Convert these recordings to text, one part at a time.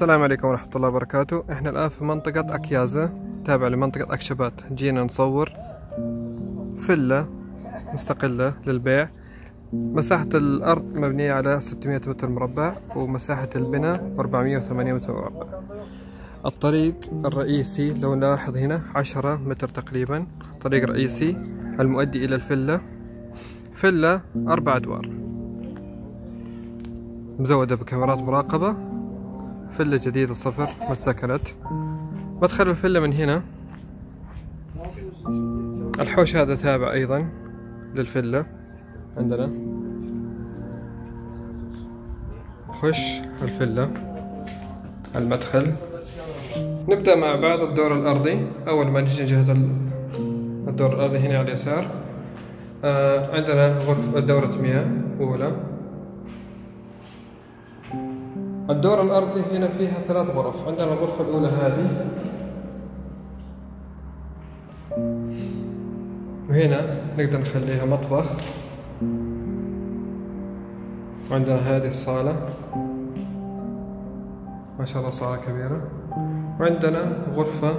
السلام عليكم ورحمة الله وبركاته. إحنا الآن في منطقة أكيازة تابعة لمنطقة أكشبات. جينا نصور فيلا مستقلة للبيع. مساحة الأرض مبنية على 600 متر مربع ومساحة البناء 480 متر مربع. الطريق الرئيسي لو نلاحظ هنا 10 متر تقريبا. طريق رئيسي المؤدي إلى الفيلا. فيلا أربع أدوار. مزودة بكاميرات مراقبة. فيلا جديدة صفر ما اتسكنت مدخل الفيلا من هنا. الحوش هذا تابع أيضا للفيلا عندنا. خش الفيلا المدخل. نبدأ مع بعض الدور الأرضي. أول ما نجي جهة الدور الأرضي هنا على اليسار. آه عندنا غرفة دورة مياه أولى. الدور الأرضي هنا فيها ثلاث غرف. عندنا الغرفة الأولى هذه. وهنا نقدر نخليها مطبخ. وعندنا هذه الصالة. ما شاء الله صالة كبيرة. وعندنا غرفة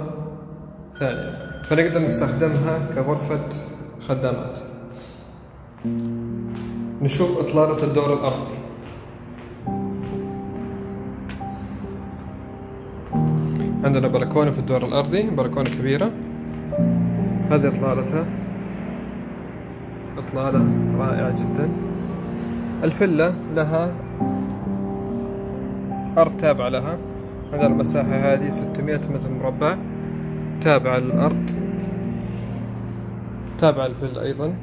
ثانية. فنقدر نستخدمها كغرفة خدامات نشوف إطلالة الدور الأرضي. عندنا بلكونة في الدور الأرضي بلكونة كبيرة. هذه إطلالتها. إطلالة رائعة جدا. الفلة لها أرض تابعة لها. عندنا المساحة هذه 600 متر مربع تابعة للأرض. تابعة للفلة أيضا.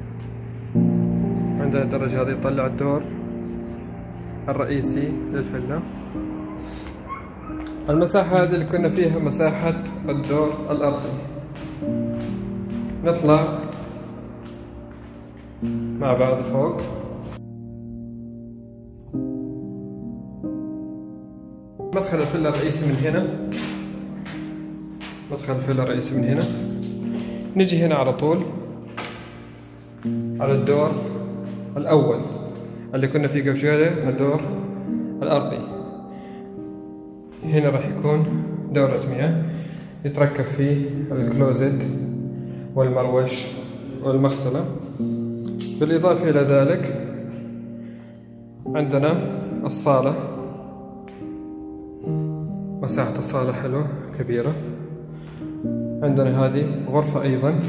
عندنا الدرجة هذه يطلع الدور الرئيسي للفلة. المساحة هذه اللي كنا فيها مساحة الدور الأرضي. نطلع مع بعض فوق. مدخل الفيلا الرئيسي من هنا. مدخل الفيلا الرئيسي من هنا. نجي هنا على طول. على الدور الأول اللي كنا فيه قبل شوية الدور الأرضي. هنا راح يكون دورة مياه. يتركب فيه الكلوزت والمروش والمغسلة. بالإضافة إلى ذلك عندنا الصالة. مساحة الصالة حلوة كبيرة. عندنا هذه غرفة أيضا.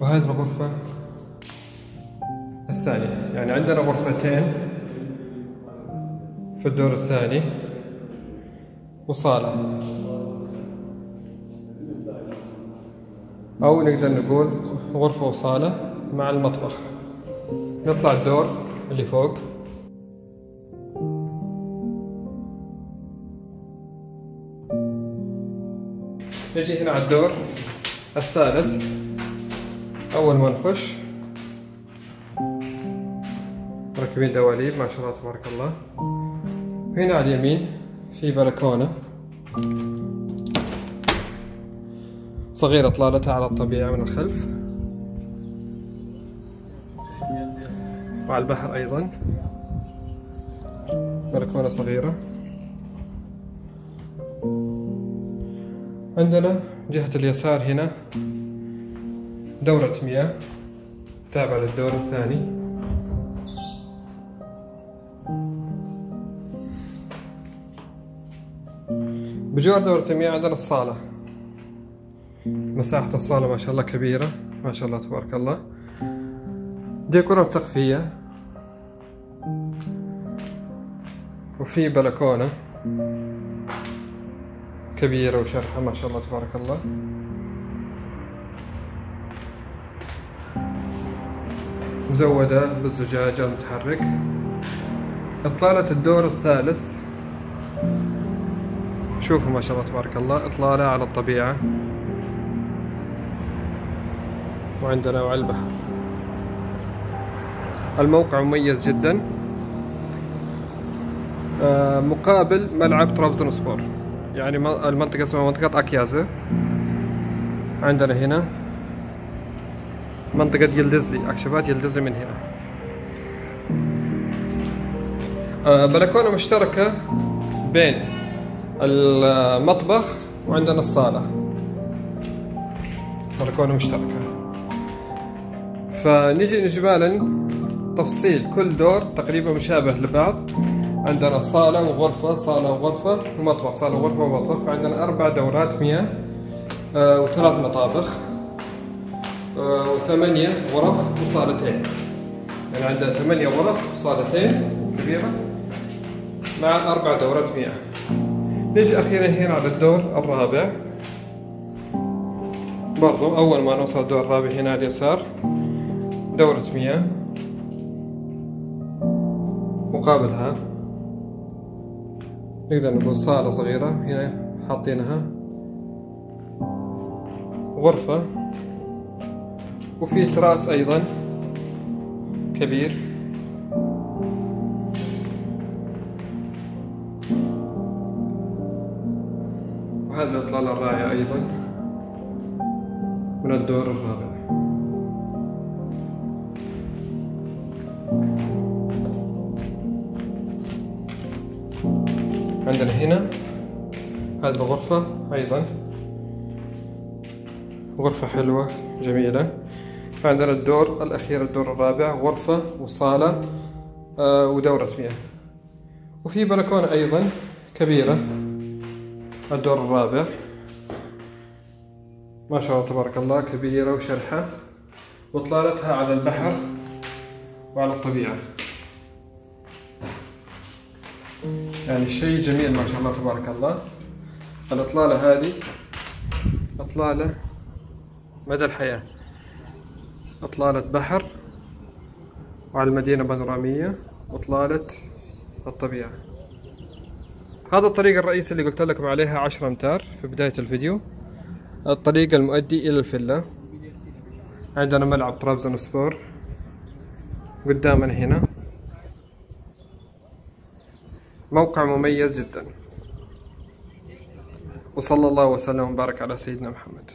وهذه الغرفة الثانية. يعني عندنا غرفتين. في الدور الثاني وصالة أو نقدر نقول غرفة وصالة مع المطبخ. نطلع الدور اللي فوق. نجي هنا على الدور الثالث. أول ما نخش. مركبين دواليب ما شاء الله تبارك الله. هنا على اليمين في بلكونة. صغيرة إطلالتها على الطبيعة من الخلف. وعلى البحر أيضا. بلكونة صغيرة. عندنا جهة اليسار هنا. دورة مياه. تابعة للدور الثاني. بجوار دورة المياه عندنا الصالة. مساحة الصالة ما شاء الله كبيرة ما شاء الله تبارك الله. ديكورات سقفية. وفي بلكونة. كبيرة وشرحة ما شاء الله تبارك الله. مزودة بالزجاج المتحرك. إطلالة الدور الثالث. شوفوا ما شاء الله تبارك الله. إطلالة على الطبيعة. وعندنا وعلى البحر. الموقع مميز جدا. مقابل ملعب طرابزون سبور. يعني المنطقة اسمها منطقة أكيازة عندنا هنا. منطقة يلدزلي أكشبات يلدزلي من هنا. آه، بلكونة مشتركة بين المطبخ وعندنا الصالة. بلكونة مشتركة. فنجي نجمالا تفصيل كل دور تقريبا مشابه لبعض. عندنا صالة وغرفة صالة وغرفة ومطبخ صالة وغرفة ومطبخ. فعندنا أربع دورات مياه آه وثلاث مطابخ آه وثمانية غرف وصالتين. يعني عندنا ثمانية غرف وصالتين كبيرة مع أربع دورات مياه. نجي أخيرا هنا على الدور الرابع. برضو أول ما نوصل الدور الرابع هنا على اليسار دورة مياه. مقابلها. نقدر نقول صالة صغيرة هنا حاطينها. غرفة. وفي تراس أيضا كبير. وهذا الإطلالة الرائعة أيضا. من الدور الرابع. عندنا هنا هذه الغرفة أيضا. غرفة حلوة جميلة. عندنا الدور الأخير الدور الرابع غرفة وصالة آه، ودورة مياه. وفي بلكونة أيضا كبيرة. الدور الرابع. ما شاء الله تبارك الله كبيرة وشرحة وإطلالتها على البحر وعلى الطبيعة. يعني شيء جميل ما شاء الله تبارك الله. الإطلالة هذه إطلالة مدى الحياة. إطلالة بحر وعلى المدينة بانورامية وإطلالة الطبيعة. هذا الطريق الرئيسي اللي قلت لكم عليها عشرة أمتار في بداية الفيديو. الطريق المؤدي إلى الفيلا. عندنا ملعب طرابزون سبور. قدامنا هنا. موقع مميز جدا. وصلى الله وسلم وبارك على سيدنا محمد.